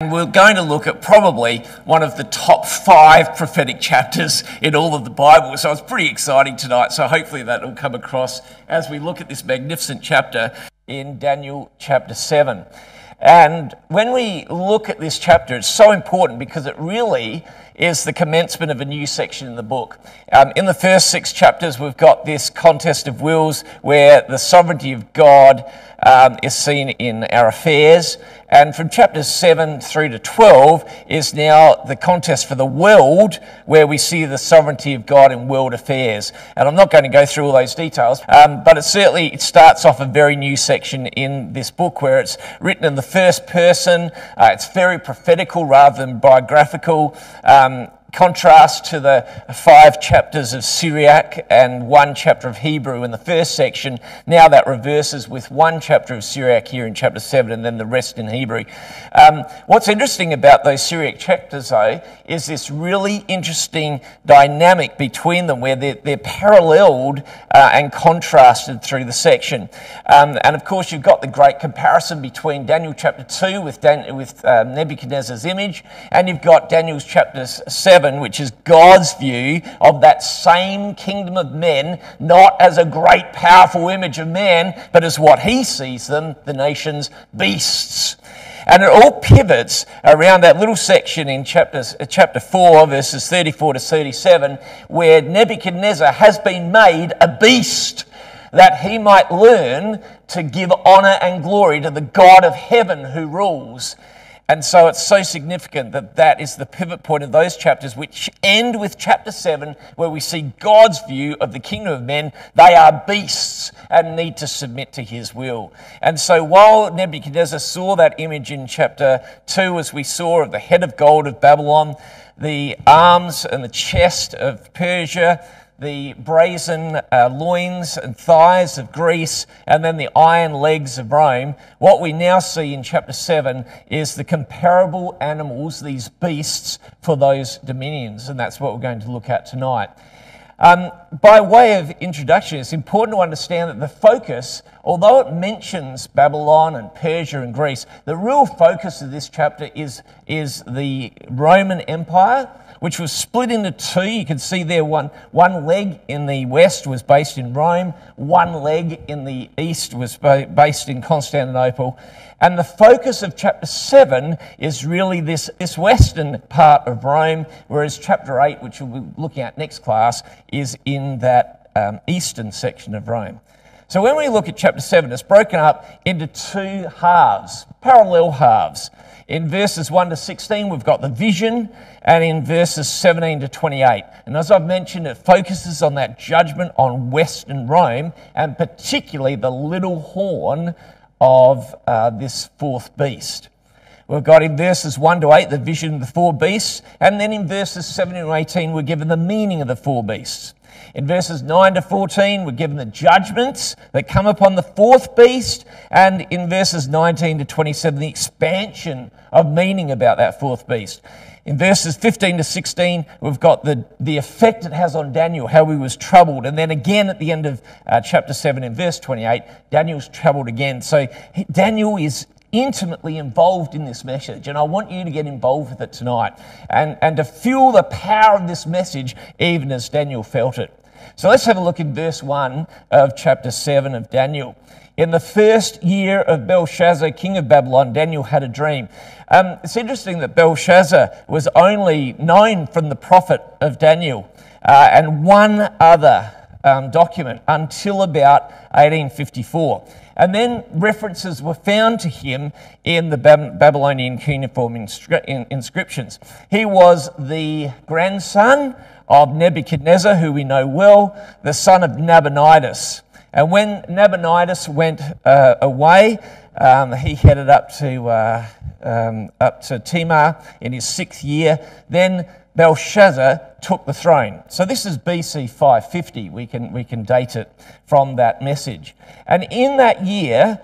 And we're going to look at probably one of the top five prophetic chapters in all of the Bible. So it's pretty exciting tonight. So hopefully that will come across as we look at this magnificent chapter in Daniel chapter 7. And when we look at this chapter, it's so important because it really is the commencement of a new section in the book. Um, in the first six chapters, we've got this contest of wills where the sovereignty of God um, is seen in our affairs. And from chapters 7 through to 12 is now the contest for the world, where we see the sovereignty of God in world affairs. And I'm not going to go through all those details, um, but it certainly it starts off a very new section in this book where it's written in the first person. Uh, it's very prophetical rather than biographical. Um, um, contrast to the five chapters of Syriac and one chapter of Hebrew in the first section, now that reverses with one chapter of Syriac here in chapter 7 and then the rest in Hebrew. Um, what's interesting about those Syriac chapters, though, is this really interesting dynamic between them where they're, they're paralleled uh, and contrasted through the section. Um, and of course, you've got the great comparison between Daniel chapter 2 with, Dan- with um, Nebuchadnezzar's image, and you've got Daniel's chapter 7 7, which is God's view of that same kingdom of men, not as a great, powerful image of man, but as what he sees them, the nations, beasts. And it all pivots around that little section in chapter, uh, chapter 4, verses 34 to 37, where Nebuchadnezzar has been made a beast that he might learn to give honor and glory to the God of heaven who rules. And so it's so significant that that is the pivot point of those chapters, which end with chapter 7, where we see God's view of the kingdom of men. They are beasts and need to submit to his will. And so while Nebuchadnezzar saw that image in chapter 2, as we saw of the head of gold of Babylon, the arms and the chest of Persia, the brazen uh, loins and thighs of Greece, and then the iron legs of Rome. What we now see in chapter 7 is the comparable animals, these beasts, for those dominions, and that's what we're going to look at tonight. Um, by way of introduction, it's important to understand that the focus, although it mentions Babylon and Persia and Greece, the real focus of this chapter is, is the Roman Empire which was split into two. You can see there one, one leg in the west was based in Rome, one leg in the east was based in Constantinople. And the focus of chapter 7 is really this, this western part of Rome, whereas chapter 8, which we'll be looking at next class, is in that um, eastern section of Rome. So when we look at chapter 7, it's broken up into two halves, parallel halves. In verses 1 to 16, we've got the vision, and in verses 17 to 28. And as I've mentioned, it focuses on that judgment on Western Rome, and particularly the little horn of uh, this fourth beast. We've got in verses 1 to 8 the vision of the four beasts, and then in verses 17 to 18, we're given the meaning of the four beasts. In verses 9 to 14, we're given the judgments that come upon the fourth beast, and in verses 19 to 27, the expansion of meaning about that fourth beast. In verses 15 to 16, we've got the, the effect it has on Daniel, how he was troubled. And then again at the end of uh, chapter 7, in verse 28, Daniel's troubled again. So Daniel is intimately involved in this message. And I want you to get involved with it tonight and, and to feel the power of this message, even as Daniel felt it. So let's have a look in verse 1 of chapter 7 of Daniel. In the first year of Belshazzar, king of Babylon, Daniel had a dream. Um, it's interesting that Belshazzar was only known from the prophet of Daniel uh, and one other um, document until about 1854. And then references were found to him in the Babylonian cuneiform inscriptions. He was the grandson of Nebuchadnezzar, who we know well, the son of Nabonidus. And when Nabonidus went uh, away, um, he headed up to, uh, um, up to Timar in his sixth year. Then Belshazzar took the throne. So this is BC 550. We can, we can date it from that message. And in that year,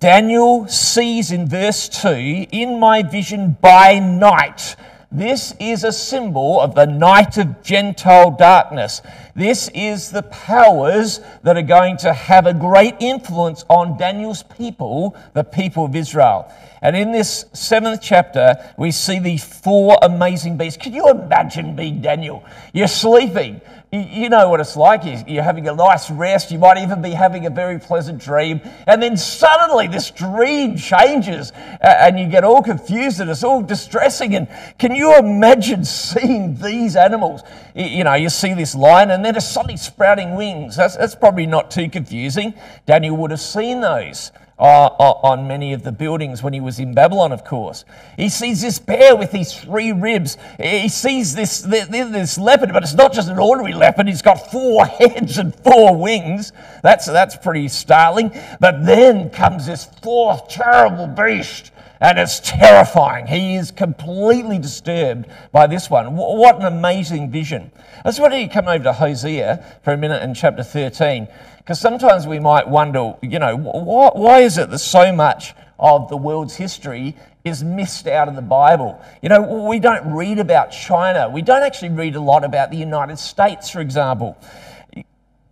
Daniel sees in verse 2 In my vision by night, this is a symbol of the night of Gentile darkness. This is the powers that are going to have a great influence on Daniel's people, the people of Israel. And in this seventh chapter, we see these four amazing beasts. Can you imagine being Daniel? You're sleeping. You know what it's like. You're having a nice rest. You might even be having a very pleasant dream. And then suddenly this dream changes and you get all confused and it's all distressing. And can you imagine seeing these animals? You know, you see this lion and then it's suddenly sprouting wings. That's, that's probably not too confusing. Daniel would have seen those uh, on many of the buildings when he was in Babylon, of course. He sees this bear with these three ribs. He sees this, this leopard, but it's not just an ordinary leopard. He's got four heads and four wings. That's, that's pretty startling. But then comes this fourth terrible beast. And it's terrifying. He is completely disturbed by this one. What an amazing vision. I just wanted to come over to Hosea for a minute in chapter 13. Because sometimes we might wonder, you know, why is it that so much of the world's history is missed out of the Bible? You know, we don't read about China. We don't actually read a lot about the United States, for example.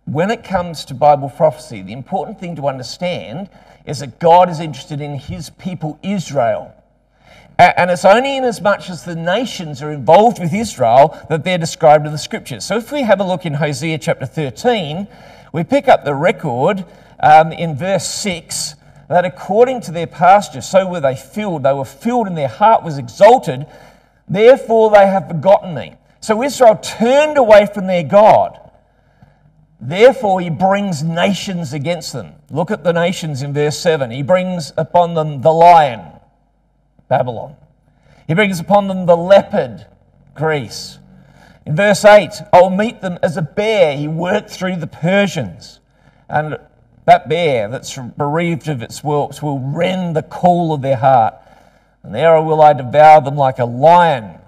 When it comes to Bible prophecy, the important thing to understand is that God is interested in his people, Israel. And it's only in as much as the nations are involved with Israel that they're described in the scriptures. So if we have a look in Hosea chapter 13, we pick up the record um, in verse 6 that according to their pasture, so were they filled. They were filled and their heart was exalted. Therefore, they have forgotten me. So Israel turned away from their God. Therefore, he brings nations against them. Look at the nations in verse 7. He brings upon them the lion, Babylon. He brings upon them the leopard, Greece. In verse 8, I'll meet them as a bear. He worked through the Persians. And that bear that's bereaved of its whelps will rend the coal of their heart. And there will I devour them like a lion.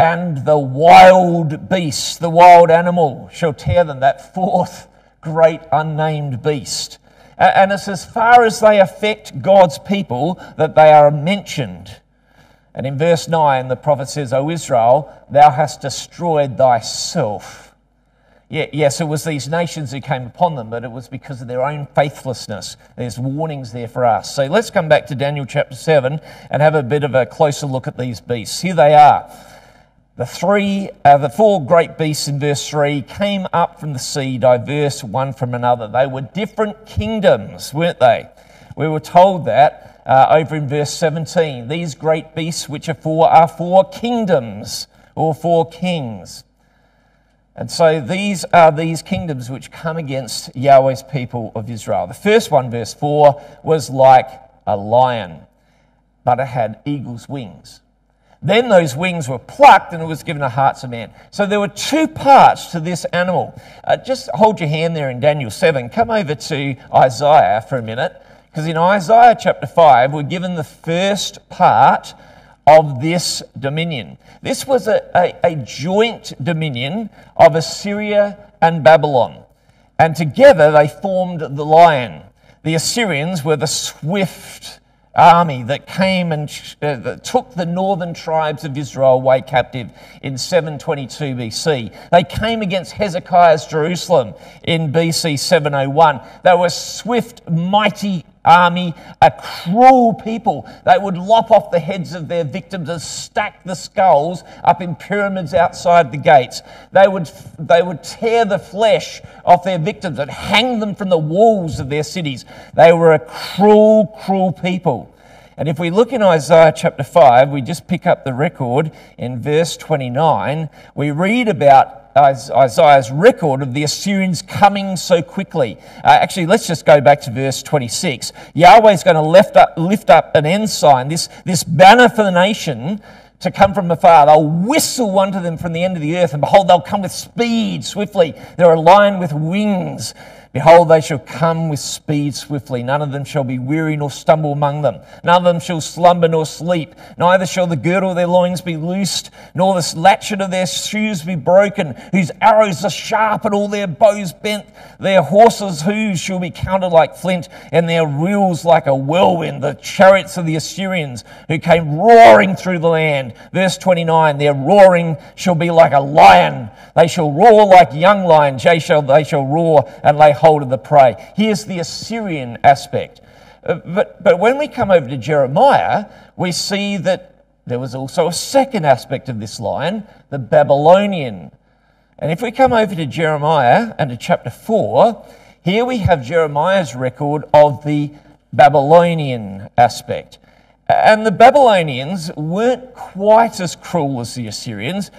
And the wild beast, the wild animal, shall tear them, that fourth great unnamed beast. And it's as far as they affect God's people that they are mentioned. And in verse 9, the prophet says, O Israel, thou hast destroyed thyself. Yes, it was these nations who came upon them, but it was because of their own faithlessness. There's warnings there for us. So let's come back to Daniel chapter 7 and have a bit of a closer look at these beasts. Here they are. The three, uh, the four great beasts in verse 3 came up from the sea, diverse one from another. They were different kingdoms, weren't they? We were told that uh, over in verse 17. These great beasts which are four are four kingdoms or four kings. And so these are these kingdoms which come against Yahweh's people of Israel. The first one, verse 4, was like a lion, but it had eagle's wings. Then those wings were plucked and it was given a heart to man. So there were two parts to this animal. Uh, just hold your hand there in Daniel 7. Come over to Isaiah for a minute. Because in Isaiah chapter 5, we're given the first part of this dominion. This was a, a, a, joint dominion of Assyria and Babylon. And together they formed the lion. The Assyrians were the swift, army that came and uh, that took the northern tribes of Israel away captive in 722 BC. They came against Hezekiah's Jerusalem in BC 701. They were swift, mighty army, a cruel people. They would lop off the heads of their victims and stack the skulls up in pyramids outside the gates. They would, they would tear the flesh off their victims and hang them from the walls of their cities. They were a cruel, cruel people. And if we look in Isaiah chapter 5, we just pick up the record in verse 29, we read about Isaiah's record of the Assyrians coming so quickly. Uh, actually, let's just go back to verse 26. Yahweh is going to lift up, lift up an ensign, this, this banner for the nation to come from afar. They'll whistle one to them from the end of the earth, and behold, they'll come with speed, swiftly. They're a lion with wings. Behold, they shall come with speed swiftly. None of them shall be weary nor stumble among them. None of them shall slumber nor sleep. Neither shall the girdle of their loins be loosed, nor the latchet of their shoes be broken, whose arrows are sharp and all their bows bent. Their horses' hooves shall be counted like flint, and their wheels like a whirlwind. The chariots of the Assyrians who came roaring through the land. Verse 29 Their roaring shall be like a lion. They shall roar like young lions. They shall, they shall roar and lay hold of the prey. Here's the Assyrian aspect. Uh, but, but when we come over to Jeremiah, we see that there was also a second aspect of this lion, the Babylonian. And if we come over to Jeremiah and to chapter 4, here we have Jeremiah's record of the Babylonian aspect. And the Babylonians weren't quite as cruel as the Assyrians.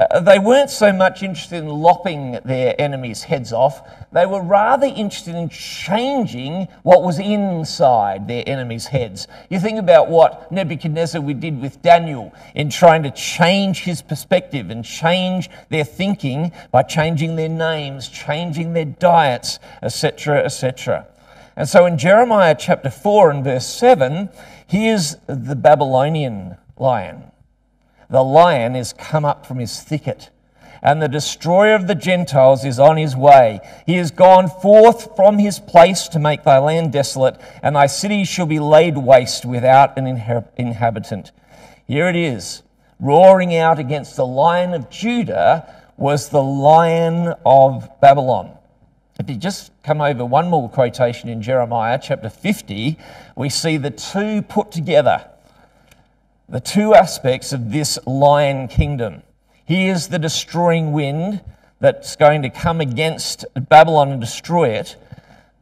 Uh, they weren't so much interested in lopping their enemies' heads off, they were rather interested in changing what was inside their enemies' heads. You think about what Nebuchadnezzar did with Daniel in trying to change his perspective and change their thinking by changing their names, changing their diets, etc., etc. And so in Jeremiah chapter 4 and verse 7, here's the Babylonian lion. The lion is come up from his thicket, and the destroyer of the Gentiles is on his way. He is gone forth from his place to make thy land desolate, and thy cities shall be laid waste without an inhabitant. Here it is, roaring out against the lion of Judah was the lion of Babylon. If you just come over one more quotation in Jeremiah chapter 50, we see the two put together the two aspects of this lion kingdom. He is the destroying wind that's going to come against Babylon and destroy it.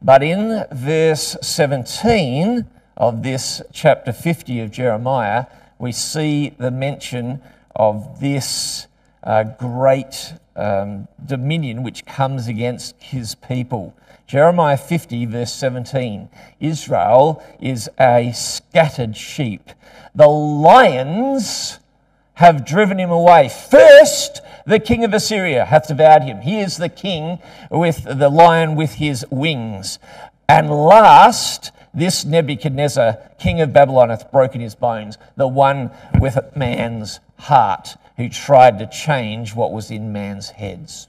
But in verse 17 of this chapter 50 of Jeremiah, we see the mention of this uh, great um, dominion which comes against his people. Jeremiah 50, verse 17 Israel is a scattered sheep. The lions have driven him away. First, the king of Assyria hath devoured him. He is the king with the lion with his wings. And last, this Nebuchadnezzar, king of Babylon, hath broken his bones, the one with man's heart, who tried to change what was in man's heads.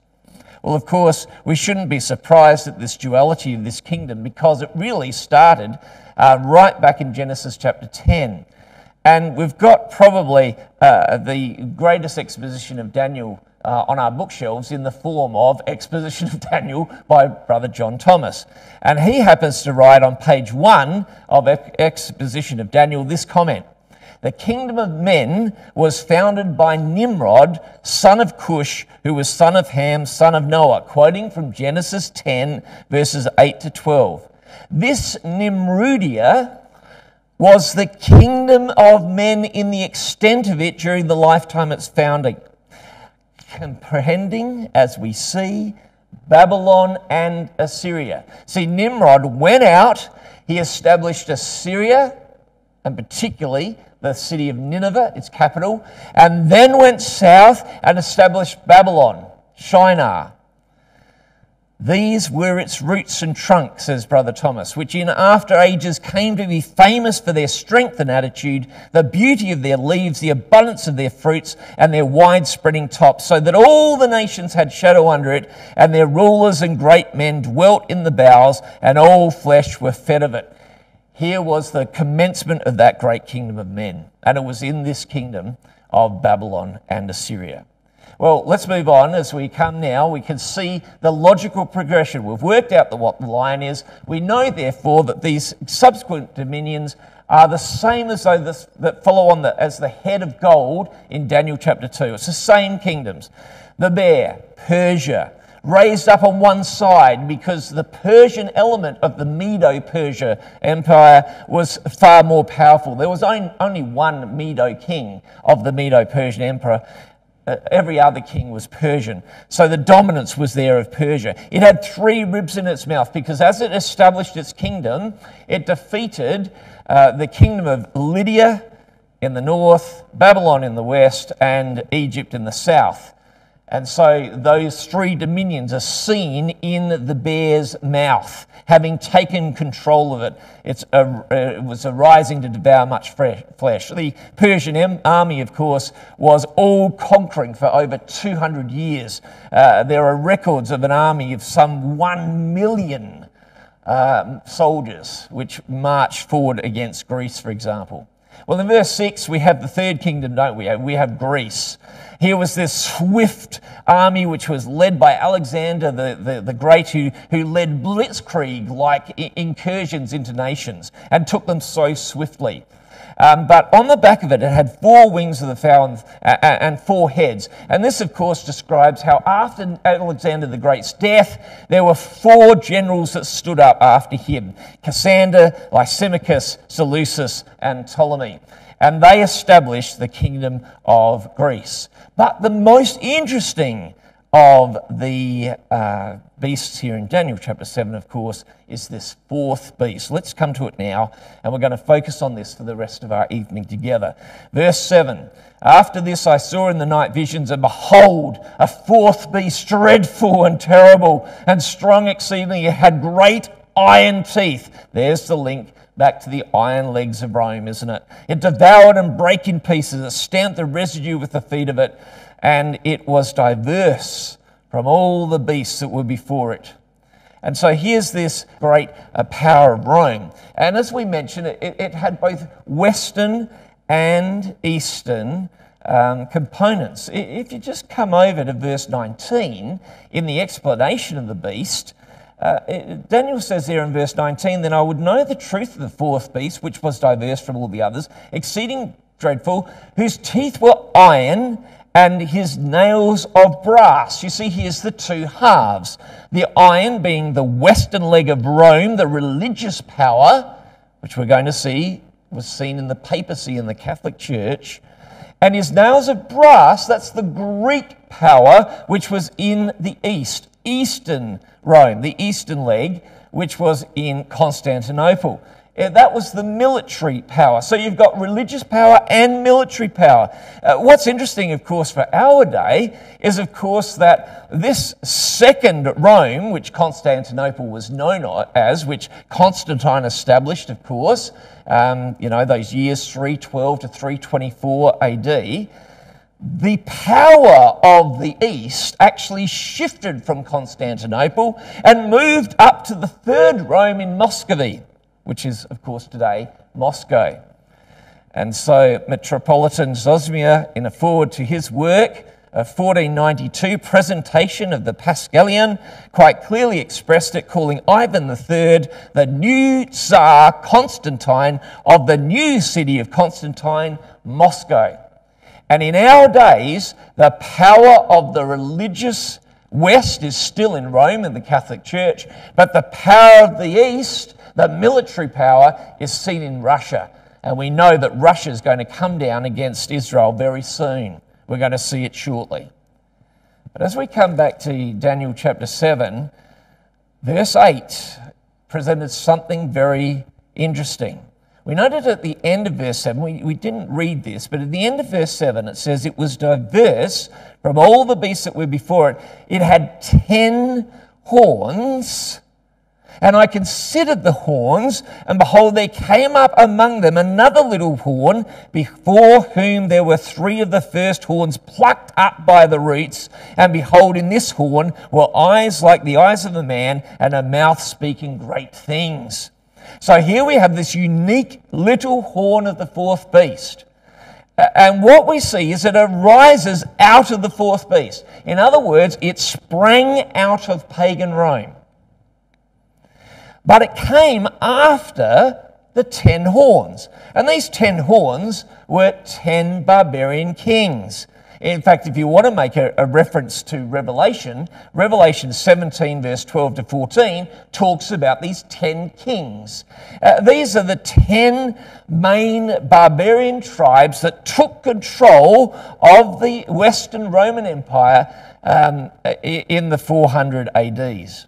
Well, of course, we shouldn't be surprised at this duality of this kingdom because it really started uh, right back in Genesis chapter 10. And we've got probably uh, the greatest exposition of Daniel uh, on our bookshelves in the form of Exposition of Daniel by Brother John Thomas. And he happens to write on page one of Exposition of Daniel this comment the kingdom of men was founded by Nimrod, son of Cush, who was son of Ham, son of Noah, quoting from Genesis 10, verses 8 to 12. This Nimrodia was the kingdom of men in the extent of it during the lifetime its founding, comprehending, as we see, Babylon and Assyria. See, Nimrod went out, he established Assyria, and particularly the city of Nineveh, its capital, and then went south and established Babylon, Shinar. These were its roots and trunk, says Brother Thomas, which in after ages came to be famous for their strength and attitude, the beauty of their leaves, the abundance of their fruits, and their wide spreading tops, so that all the nations had shadow under it, and their rulers and great men dwelt in the boughs, and all flesh were fed of it. Here was the commencement of that great kingdom of men, and it was in this kingdom of Babylon and Assyria. Well, let's move on. As we come now, we can see the logical progression. We've worked out the, what the lion is. We know, therefore, that these subsequent dominions are the same as those that follow on the, as the head of gold in Daniel chapter 2. It's the same kingdoms. The bear, Persia, raised up on one side because the Persian element of the Medo Persia Empire was far more powerful. There was only one Medo king of the Medo Persian Emperor. Uh, every other king was Persian. So the dominance was there of Persia. It had three ribs in its mouth because as it established its kingdom, it defeated uh, the kingdom of Lydia in the north, Babylon in the west, and Egypt in the south. And so those three dominions are seen in the bear's mouth, having taken control of it. It's a, it was arising to devour much flesh. The Persian army, of course, was all conquering for over 200 years. Uh, there are records of an army of some 1 million um, soldiers which marched forward against Greece, for example. Well, in verse 6, we have the third kingdom, don't we? We have Greece. Here was this swift army which was led by Alexander the, the, the Great, who, who led blitzkrieg like incursions into nations and took them so swiftly. Um, but on the back of it, it had four wings of the fowl and, uh, and, four heads. And this, of course, describes how after Alexander the Great's death, there were four generals that stood up after him Cassander, Lysimachus, Seleucus, and Ptolemy. And they established the kingdom of Greece. But the most interesting of the uh, beasts here in Daniel chapter 7, of course, is this fourth beast. Let's come to it now, and we're going to focus on this for the rest of our evening together. Verse 7 After this I saw in the night visions, and behold, a fourth beast, dreadful and terrible, and strong exceedingly. It had great iron teeth. There's the link back to the iron legs of Rome, isn't it? It devoured and brake in pieces, it stamped the residue with the feet of it and it was diverse from all the beasts that were before it. And so here's this great uh, power of Rome. And as we mentioned, it, it had both Western and Eastern um, components. If you just come over to verse 19, in the explanation of the beast, uh, it, Daniel says there in verse 19, Then I would know the truth of the fourth beast, which was diverse from all the others, exceeding dreadful, whose teeth were iron and his nails of brass. You see, here's the two halves the iron being the western leg of Rome, the religious power, which we're going to see was seen in the papacy in the Catholic Church. And his nails of brass, that's the Greek power, which was in the east, eastern Rome, the eastern leg, which was in Constantinople. That was the military power. So you've got religious power and military power. Uh, what's interesting, of course, for our day is, of course, that this second Rome, which Constantinople was known as, which Constantine established, of course, um, you know, those years 312 to 324 AD, the power of the East actually shifted from Constantinople and moved up to the third Rome in Muscovy which is, of course, today Moscow. And so, Metropolitan Zosima, in a forward to his work, a 1492 presentation of the Paschalion, quite clearly expressed it, calling Ivan III the new Tsar Constantine of the new city of Constantine, Moscow. And in our days, the power of the religious West is still in Rome in the Catholic Church, but the power of the East the military power is seen in Russia. And we know that Russia is going to come down against Israel very soon. We're going to see it shortly. But as we come back to Daniel chapter 7, verse 8 presented something very interesting. We noted at the end of verse 7, we, we didn't read this, but at the end of verse 7, it says it was diverse from all the beasts that were before it. It had 10 horns and I considered the horns, and behold, there came up among them another little horn, before whom there were three of the first horns plucked up by the roots. And behold, in this horn were eyes like the eyes of a man, and a mouth speaking great things. So here we have this unique little horn of the fourth beast. And what we see is it arises out of the fourth beast. In other words, it sprang out of pagan Rome. But it came after the ten horns. And these ten horns were ten barbarian kings. In fact, if you want to make a, a, reference to Revelation, Revelation 17, verse 12 to 14, talks about these 10 kings. Uh, these are the 10 main barbarian tribes that took control of the Western Roman Empire um, in the 400 ADs.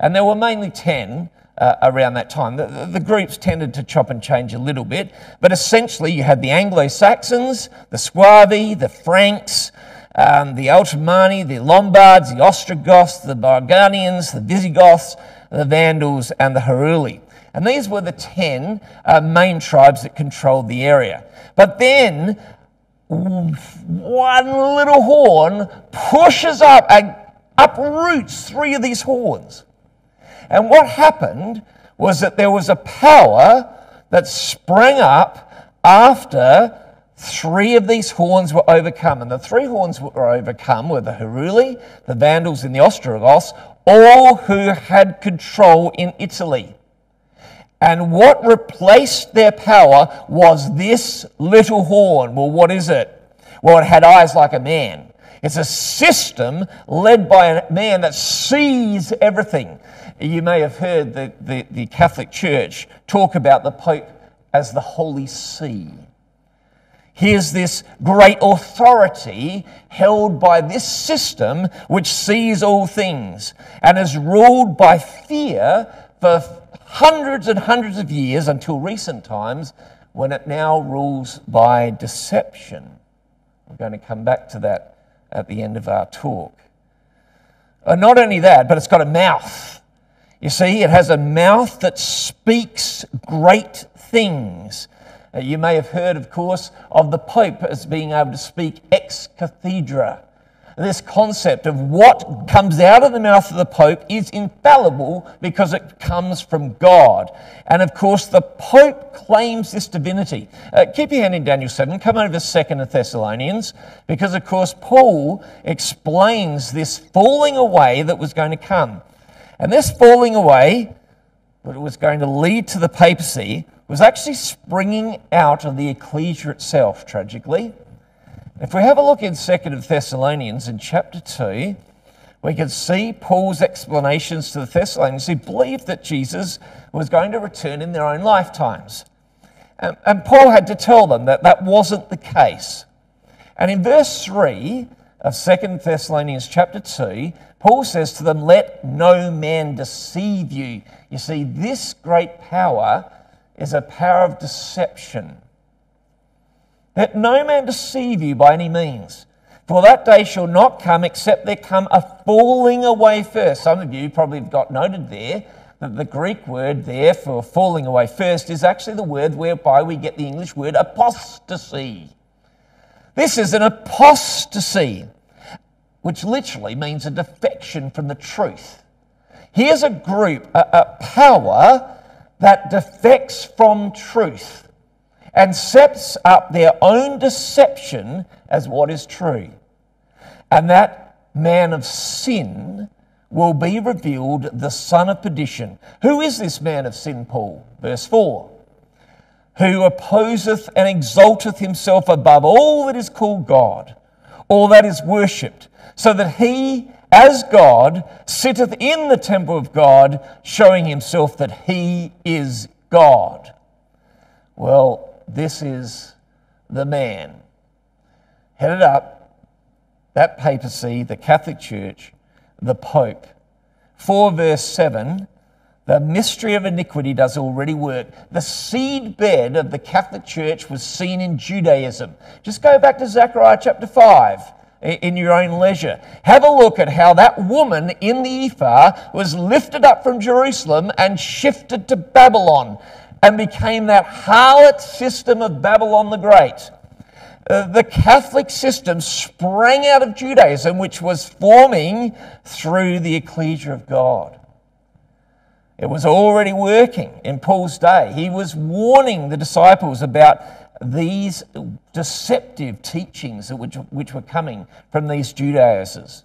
And there were mainly 10 uh, around that time. The, the, the, groups tended to chop and change a little bit, but essentially you had the Anglo Saxons, the Suevi, the Franks, um, the Alemanni, the Lombards, the Ostrogoths, the Burgundians, the Visigoths, the Vandals, and the Heruli. And these were the 10 uh, main tribes that controlled the area. But then one little horn pushes up and uproots three of these horns. And what happened was that there was a power that sprang up after three of these horns were overcome. And the three horns were overcome were the Heruli, the Vandals, and the Ostrogoths, all who had control in Italy. And what replaced their power was this little horn. Well, what is it? Well, it had eyes like a man. It's a system led by a man that sees everything. You may have heard the, the, the Catholic Church talk about the Pope as the Holy See. Here's this great authority held by this system which sees all things and is ruled by fear for hundreds and hundreds of years until recent times when it now rules by deception. We're going to come back to that at the end of our talk. And uh, not only that, but it's got a mouth. You see, it has a mouth that speaks great things. Uh, you may have heard, of course, of the Pope as being able to speak ex cathedra. This concept of what comes out of the mouth of the Pope is infallible because it comes from God. And of course, the Pope claims this divinity. Uh, keep your hand in Daniel 7, come over to 2nd Thessalonians, because of course, Paul explains this falling away that was going to come. And this falling away, that was going to lead to the papacy, was actually springing out of the ecclesia itself, tragically. If we have a look in 2nd Thessalonians in chapter 2, we can see Paul's explanations to the Thessalonians who believed that Jesus was going to return in their own lifetimes. And, and Paul had to tell them that that wasn't the case. And in verse 3 of 2nd Thessalonians chapter 2, Paul says to them, Let no man deceive you. You see, this great power is a power of deception. Let no man deceive you by any means. For that day shall not come except there come a falling away first. Some of you probably have got noted there that the Greek word there for falling away first is actually the word whereby we get the English word apostasy. This is an apostasy, which literally means a defection from the truth. Here's a group, a, a power that defects from truth and sets up their own deception as what is true. And that man of sin will be revealed, the son of perdition. Who is this man of sin, Paul? Verse 4 Who opposeth and exalteth himself above all that is called God, all that is worshipped, so that he as God sitteth in the temple of God, showing himself that he is God. Well, this is the man. Headed up, that papacy, the Catholic Church, the Pope. 4 verse 7 the mystery of iniquity does already work. The seed bed of the Catholic Church was seen in Judaism. Just go back to Zechariah chapter 5 in your own leisure. Have a look at how that woman in the ephah was lifted up from Jerusalem and shifted to Babylon and became that harlot system of Babylon the Great. Uh, the Catholic system sprang out of Judaism, which was forming through the ecclesia of God. It was already working in Paul's day. He was warning the disciples about these deceptive teachings which, which were coming from these Judaizers.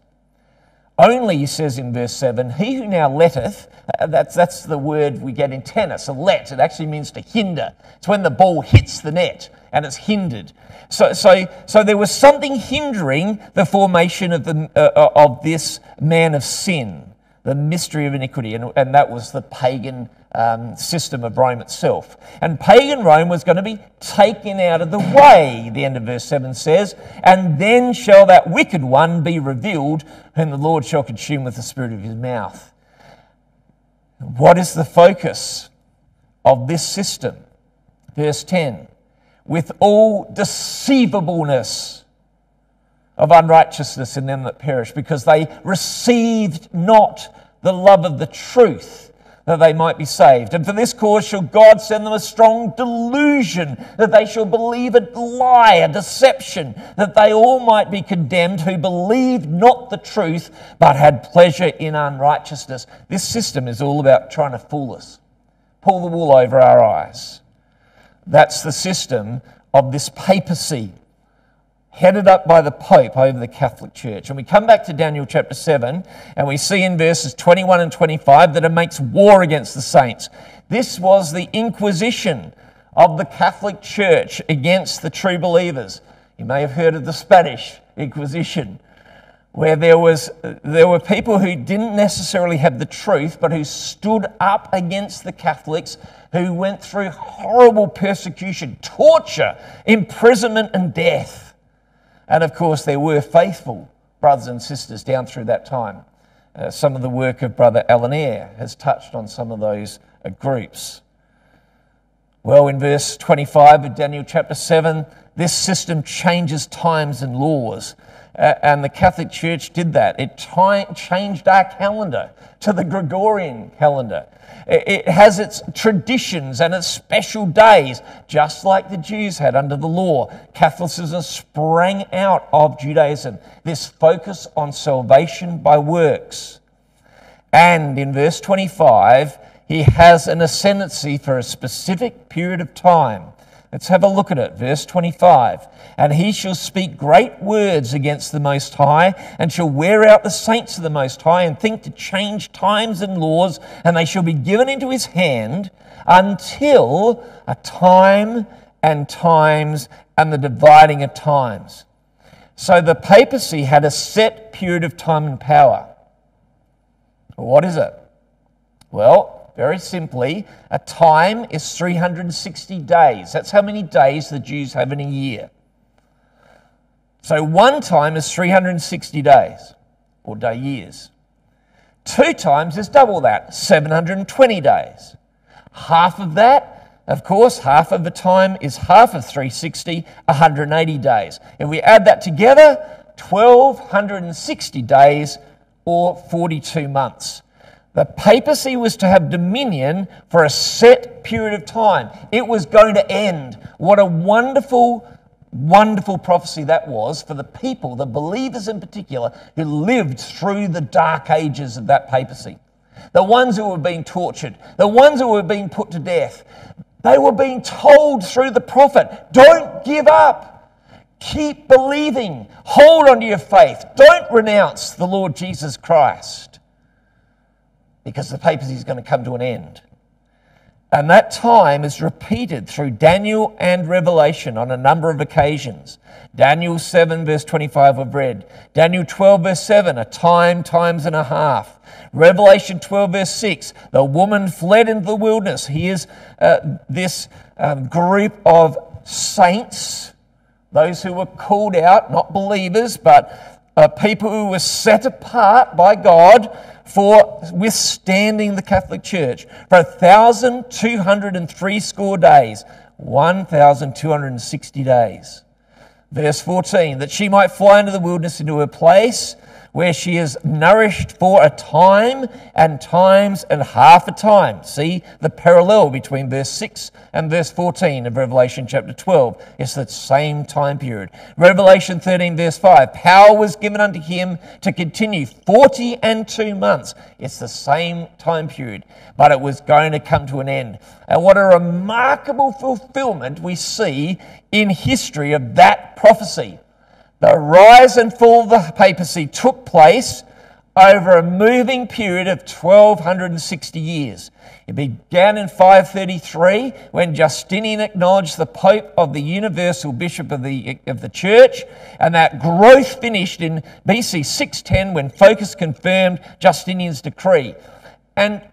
Only, he says in verse 7, he who now letteth, uh, that's, that's the word we get in tennis, a let, it actually means to hinder. It's when the ball hits the net and it's hindered. So, so, so there was something hindering the formation of, the, uh, uh of this man of sin, the mystery of iniquity, and, and that was the pagan um, system of Rome itself. And pagan Rome was going to be taken out of the way, the end of verse 7 says, and then shall that wicked one be revealed, whom the Lord shall consume with the spirit of his mouth. What is the focus of this system? Verse 10 with all deceivableness of unrighteousness in them that perish, because they received not the love of the truth that they might be saved. And for this cause shall God send them a strong delusion, that they shall believe a lie, a deception, that they all might be condemned who believed not the truth, but had pleasure in unrighteousness. This system is all about trying to fool us, pull the wool over our eyes. That's the system of this papacy headed up by the Pope over the Catholic Church. And we come back to Daniel chapter 7, and we see in verses 21 and 25 that it makes war against the saints. This was the Inquisition of the Catholic Church against the true believers. You may have heard of the Spanish Inquisition, where there, was, there were people who didn't necessarily have the truth, but who stood up against the Catholics, who went through horrible persecution, torture, imprisonment, and death. And of course, there were faithful brothers and sisters down through that time. Uh, some of the work of Brother Alan Eyre has touched on some of those uh, groups. Well, in verse 25 of Daniel chapter 7, this system changes times and laws. Uh, and the Catholic Church did that. It changed our calendar to the Gregorian calendar. It has its traditions and its special days, just like the Jews had under the law. Catholicism sprang out of Judaism, this focus on salvation by works. And in verse 25, he has an ascendancy for a specific period of time. Let's have a look at it. Verse 25. And he shall speak great words against the Most High, and shall wear out the saints of the Most High, and think to change times and laws, and they shall be given into his hand until a time and times and the dividing of times. So the papacy had a set period of time and power. What is it? Well, very simply, a time is 360 days. That's how many days the Jews have in a year. So one time is 360 days, or day years. Two times is double that, 720 days. Half of that, of course, half of the time is half of 360, 180 days. If we add that together, 1260 days or 42 months. The papacy was to have dominion for a set period of time. It was going to end. What a wonderful, wonderful prophecy that was for the people, the believers in particular, who lived through the dark ages of that papacy. The ones who were being tortured, the ones who were being put to death. They were being told through the prophet don't give up. Keep believing. Hold on to your faith. Don't renounce the Lord Jesus Christ because the papacy is going to come to an end. And that time is repeated through Daniel and Revelation on a number of occasions. Daniel 7, verse 25, we've read. Daniel 12, verse 7, a time, times and a half. Revelation 12, verse 6, the woman fled into the wilderness. Here's uh, this um, group of saints, those who were called out, not believers, but uh, people who were set apart by God for withstanding the Catholic Church for 1,203 score days, 1,260 days. Verse 14, that she might fly into the wilderness into her place where she is nourished for a time and times and half a time. See the parallel between verse 6 and verse 14 of Revelation chapter 12. It's the same time period. Revelation 13, verse 5 power was given unto him to continue 40 and two months. It's the same time period, but it was going to come to an end. And what a remarkable fulfillment we see in history of that prophecy. The rise and fall of the papacy took place over a moving period of 1260 years. It began in 533 when Justinian acknowledged the Pope of the universal bishop of the, of the church, and that growth finished in BC 610 when Phocas confirmed Justinian's decree. And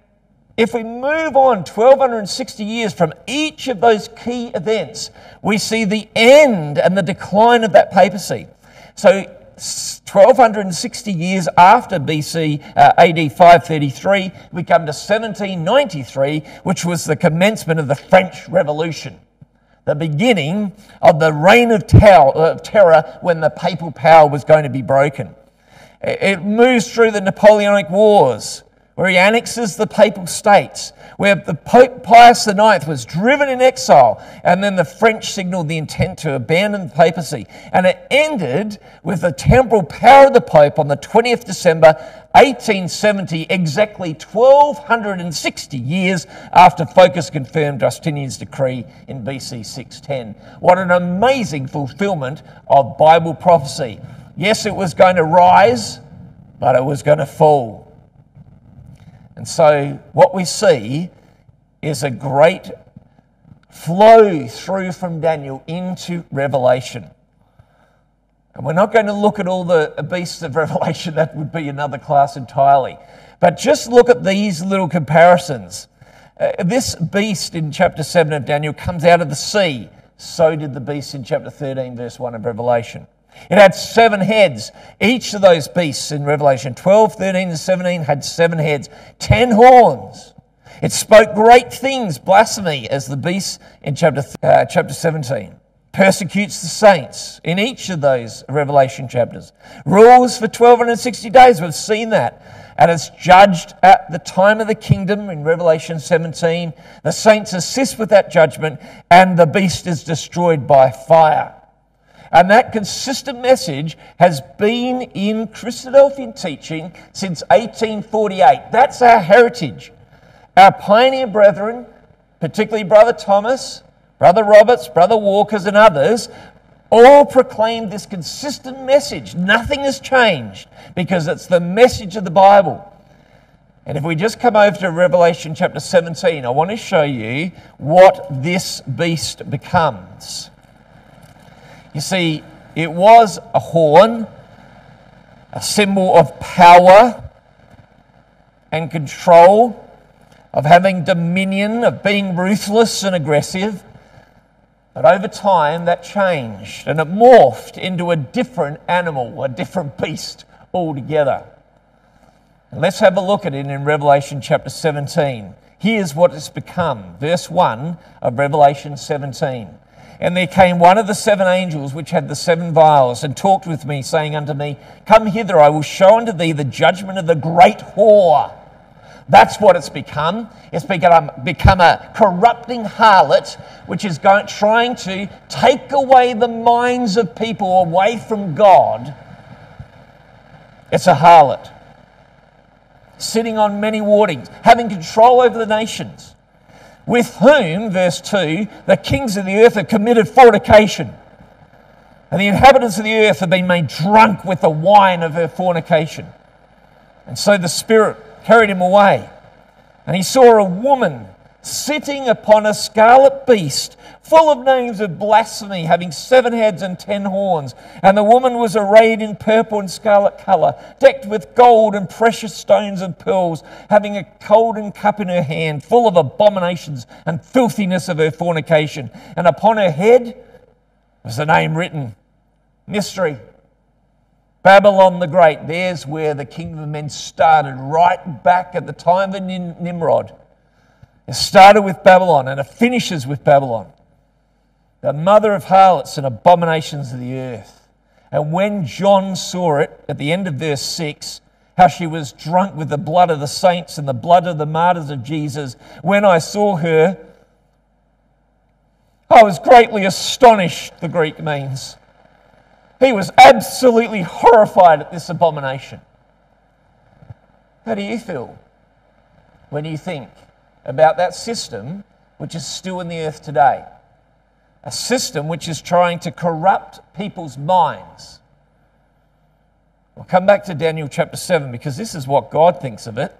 if we move on 1260 years from each of those key events, we see the end and the decline of that papacy. So 1260 years after BC uh, AD 533, we come to 1793, which was the commencement of the French Revolution, the beginning of the reign of, of terror when the papal power was going to be broken. It moves through the Napoleonic Wars, where he annexes the papal states, where the Pope Pius IX was driven in exile, and then the French signaled the intent to abandon the papacy. And it ended with the temporal power of the Pope on the 20th December 1870, exactly 1260 years after Phocas confirmed Justinian's decree in BC 610. What an amazing fulfillment of Bible prophecy. Yes, it was going to rise, but it was going to fall. And so, what we see is a great flow through from Daniel into Revelation. And we're not going to look at all the beasts of Revelation, that would be another class entirely. But just look at these little comparisons. Uh, this beast in chapter 7 of Daniel comes out of the sea. So did the beast in chapter 13, verse 1 of Revelation. It had seven heads. Each of those beasts in Revelation 12, 13, and 17 had seven heads, ten horns. It spoke great things, blasphemy, as the beast in chapter, uh, chapter 17 persecutes the saints in each of those Revelation chapters. Rules for 1260 days, we've seen that. And it's judged at the time of the kingdom in Revelation 17. The saints assist with that judgment, and the beast is destroyed by fire. And that consistent message has been in Christadelphian teaching since 1848. That's our heritage. Our pioneer brethren, particularly Brother Thomas, Brother Roberts, Brother Walkers, and others, all proclaimed this consistent message. Nothing has changed because it's the message of the Bible. And if we just come over to Revelation chapter 17, I want to show you what this beast becomes. You see, it was a horn, a symbol of power and control, of having dominion, of being ruthless and aggressive. But over time, that changed and it morphed into a different animal, a different beast altogether. And let's have a look at it in Revelation chapter 17. Here's what it's become. Verse 1 of Revelation 17. And there came one of the seven angels which had the seven vials, and talked with me, saying unto me, Come hither, I will show unto thee the judgment of the great whore. That's what it's become. It's become, become a corrupting harlot which is going, trying to take away the minds of people away from God. It's a harlot. Sitting on many wardings, having control over the nations with whom, verse 2, the kings of the earth have committed fornication. And the inhabitants of the earth have been made drunk with the wine of her fornication. And so the Spirit carried him away. And he saw a woman sitting upon a scarlet beast, full of names of blasphemy, having seven heads and ten horns. And the woman was arrayed in purple and scarlet color, decked with gold and precious stones and pearls, having a golden cup in her hand, full of abominations and filthiness of her fornication. And upon her head was the name written Mystery. Babylon the Great, there's where the kingdom of men started, right back at the time of Nimrod. It started with Babylon and it finishes with Babylon, the mother of harlots and abominations of the earth. And when John saw it at the end of verse 6, how she was drunk with the blood of the saints and the blood of the martyrs of Jesus, when I saw her, I was greatly astonished, the Greek means. He was absolutely horrified at this abomination. How do you feel when you think about that system which is still in the earth today. A system which is trying to corrupt people's minds. We'll come back to Daniel chapter 7 because this is what God thinks of it.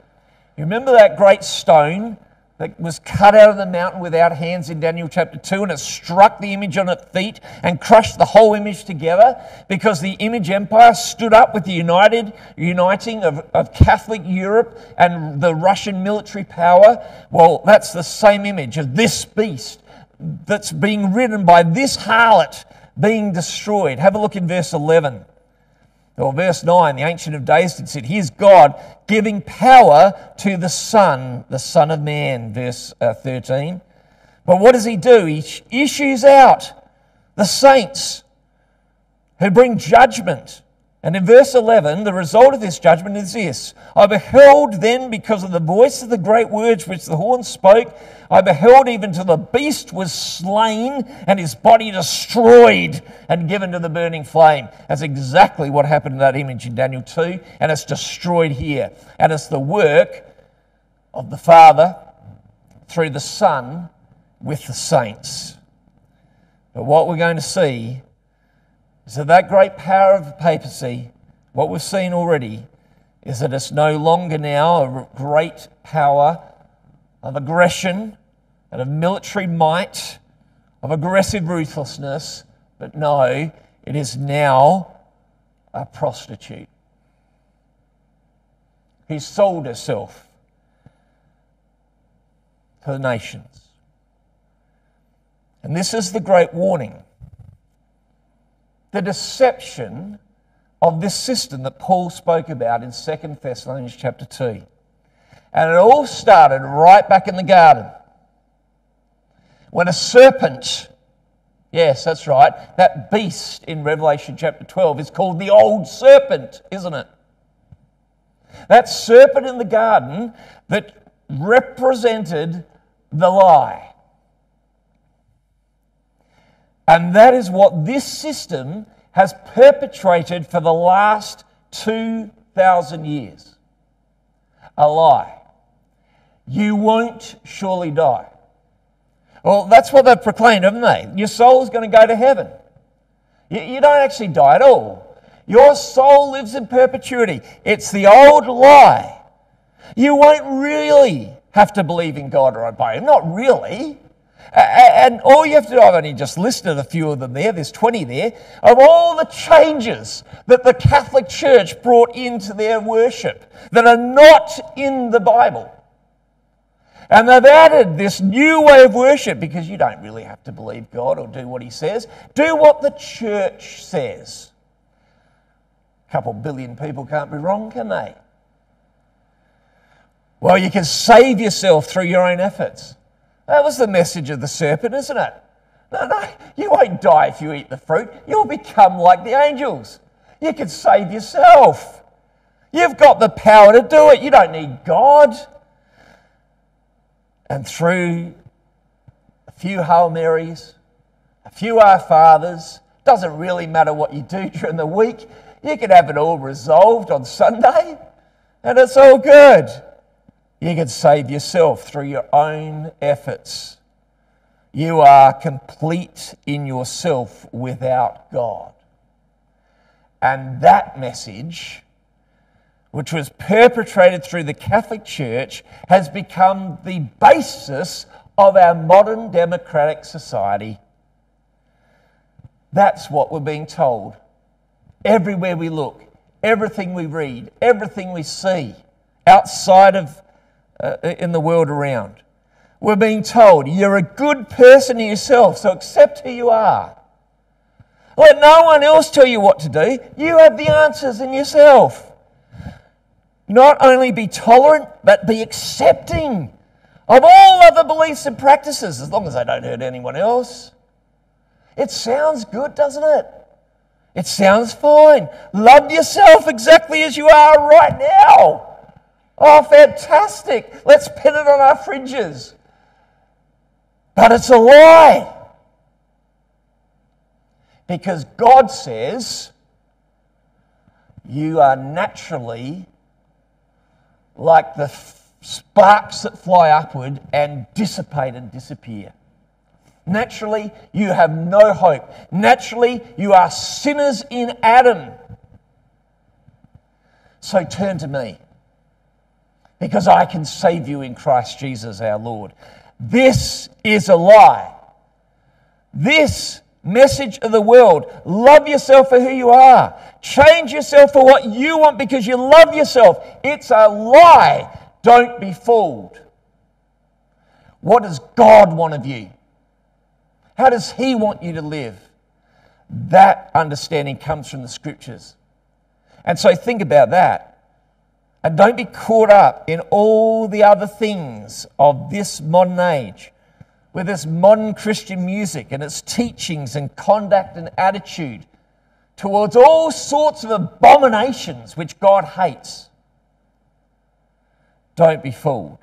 You remember that great stone that was cut out of the mountain without hands in Daniel chapter 2, and it struck the image on its feet and crushed the whole image together because the image empire stood up with the united uniting of, of Catholic Europe and the Russian military power. Well, that's the same image of this beast that's being ridden by this harlot being destroyed. Have a look in verse 11. Or verse 9, the Ancient of Days did said, Here's God giving power to the Son, the Son of Man, verse uh, 13. But what does he do? He issues out the saints who bring judgment And in verse 11, the result of this judgment is this I beheld then, because of the voice of the great words which the horn spoke, I beheld even till the beast was slain and his body destroyed and given to the burning flame. That's exactly what happened in that image in Daniel 2, and it's destroyed here. And it's the work of the Father through the Son with the saints. But what we're going to see so, that great power of the papacy, what we've seen already, is that it's no longer now a great power of aggression and of military might, of aggressive ruthlessness, but no, it is now a prostitute. He sold herself to the nations. And this is the great warning the deception of this system that Paul spoke about in 2 Thessalonians chapter 2. And it all started right back in the garden. When a serpent, yes, that's right, that beast in Revelation chapter 12 is called the old serpent, isn't it? That serpent in the garden that represented the lie. And that is what this system has perpetrated for the last 2,000 years. A lie. You won't surely die. Well, that's what they've proclaimed, haven't they? Your soul is going to go to heaven. You, you don't actually die at all. Your soul lives in perpetuity. It's the old lie. You won't really have to believe in God or obey Him. Not really. And all you have to do, I've only just listed a few of them there, there's 20 there, of all the changes that the Catholic Church brought into their worship that are not in the Bible. And they've added this new way of worship because you don't really have to believe God or do what He says. Do what the church says. A couple billion people can't be wrong, can they? Well, you can save yourself through your own efforts. That was the message of the serpent, isn't it? No, no, you won't die if you eat the fruit. You'll become like the angels. You can save yourself. You've got the power to do it. You don't need God. And through a few Hail Marys, a few Our Fathers, doesn't really matter what you do during the week, you can have it all resolved on Sunday, and it's all good. You can save yourself through your own efforts. You are complete in yourself without God. And that message, which was perpetrated through the Catholic Church, has become the basis of our modern democratic society. That's what we're being told. Everywhere we look, everything we read, everything we see outside of uh, in the world around. We're being told you're a good person yourself, so accept who you are. Let no one else tell you what to do. You have the answers in yourself. Not only be tolerant, but be accepting of all other beliefs and practices, as long as they don't hurt anyone else. It sounds good, doesn't it? It sounds fine. Love yourself exactly as you are right now. Oh, fantastic. Let's pin it on our fridges. But it's a lie. Because God says you are naturally like the sparks that fly upward and dissipate and disappear. Naturally, you have no hope. Naturally, you are sinners in Adam. So turn to me because I can save you in Christ Jesus our Lord. This is a lie. This message of the world love yourself for who you are, change yourself for what you want because you love yourself. It's a lie. Don't be fooled. What does God want of you? How does He want you to live? That understanding comes from the scriptures. And so think about that. And don't be caught up in all the other things of this modern age, with this modern Christian music and its teachings and conduct and attitude. towards all sorts of abominations which God hates. Don't be fooled.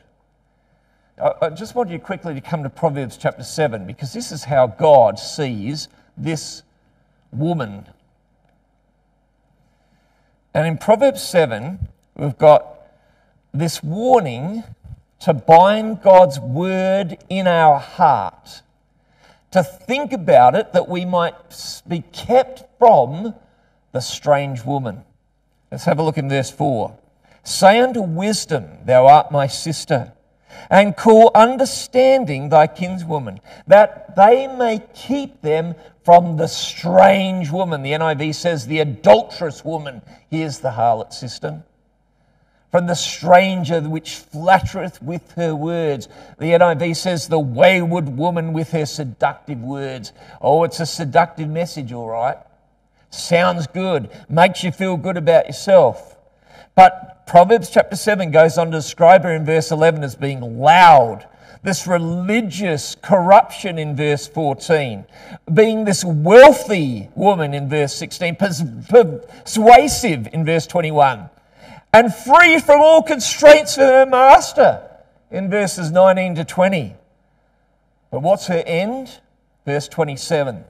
I just want you quickly to come to Proverbs chapter 7 because this is how God sees this woman. And in Proverbs 7, we've got this warning to bind God's word in our heart, to think about it that we might be kept from the strange woman. Let's have a look in verse 4. Say unto wisdom, Thou art my sister, and call understanding thy kinswoman, that they may keep them from the strange woman. The NIV says the adulterous woman. Here's the harlot system from the stranger which flattereth with her words. The NIV says, the wayward woman with her seductive words. Oh, it's a seductive message, all right. Sounds good, makes you feel good about yourself. But Proverbs chapter 7 goes on to describe her in verse 11 as being loud. This religious corruption in verse 14, being this wealthy woman in verse 16, persuasive in verse 21 and free from all constraints of her master in verses 19 to 20. But what's her end? Verse 27.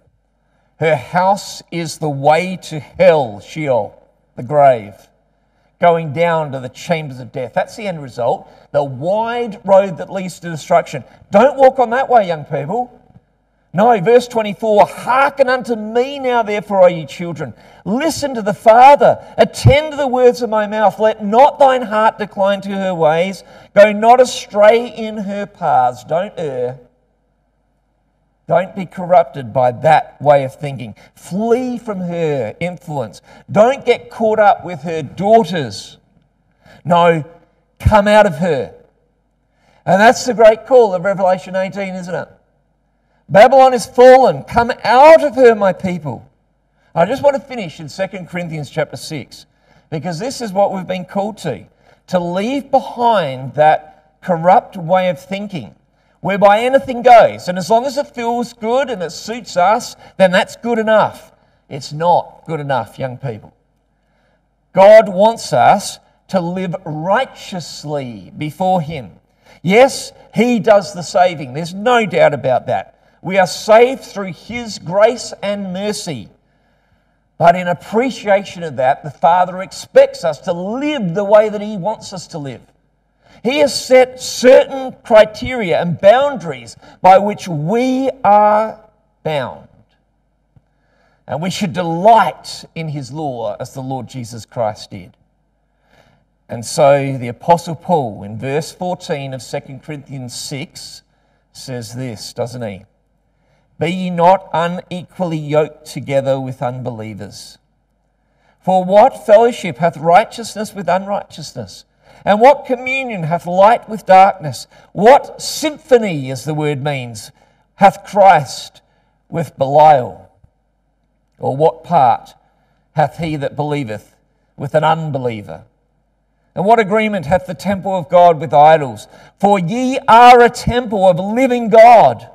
Her house is the way to hell, Sheol, the grave, going down to the chambers of death. That's the end result. The wide road that leads to destruction. Don't walk on that way, young people. No, verse 24 Hearken unto me now, therefore, O ye children. Listen to the Father. Attend to the words of my mouth. Let not thine heart decline to her ways. Go not astray in her paths. Don't err. Don't be corrupted by that way of thinking. Flee from her influence. Don't get caught up with her daughters. No, come out of her. And that's the great call of Revelation 18, isn't it? Babylon is fallen. Come out of her, my people. I just want to finish in 2 Corinthians chapter 6 because this is what we've been called to to leave behind that corrupt way of thinking whereby anything goes. And as long as it feels good and it suits us, then that's good enough. It's not good enough, young people. God wants us to live righteously before Him. Yes, He does the saving. There's no doubt about that. We are saved through His grace and mercy. But in appreciation of that, the Father expects us to live the way that He wants us to live. He has set certain criteria and boundaries by which we are bound. And we should delight in His law as the Lord Jesus Christ did. And so the Apostle Paul, in verse 14 of 2 Corinthians 6, says this, doesn't he? Be ye not unequally yoked together with unbelievers. For what fellowship hath righteousness with unrighteousness? And what communion hath light with darkness? What symphony, as the word means, hath Christ with Belial? Or what part hath he that believeth with an unbeliever? And what agreement hath the temple of God with idols? For ye are a temple of living God.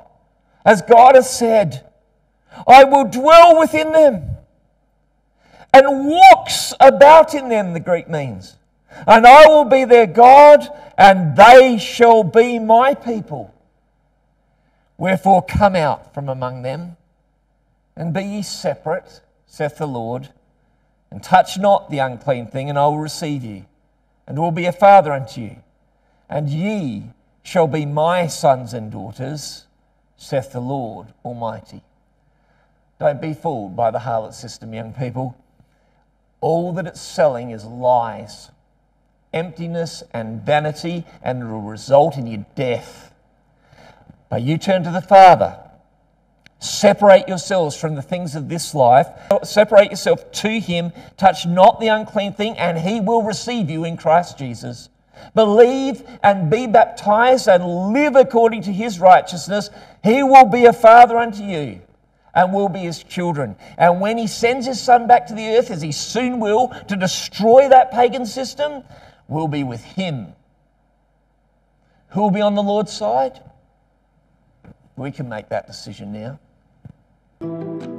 As God has said, I will dwell within them and walks about in them, the Greek means. And I will be their God, and they shall be my people. Wherefore, come out from among them, and be ye separate, saith the Lord, and touch not the unclean thing, and I will receive you, and will be a father unto you. And ye shall be my sons and daughters saith the Lord Almighty. Don't be fooled by the harlot system, young people. All that it's selling is lies, emptiness, and vanity, and it will result in your death. But you turn to the Father. Separate yourselves from the things of this life. Separate yourself to Him. Touch not the unclean thing, and He will receive you in Christ Jesus. Believe and be baptized and live according to his righteousness. He will be a father unto you and will be his children. And when he sends his son back to the earth, as he soon will, to destroy that pagan system, we'll be with him. Who will be on the Lord's side? We can make that decision now.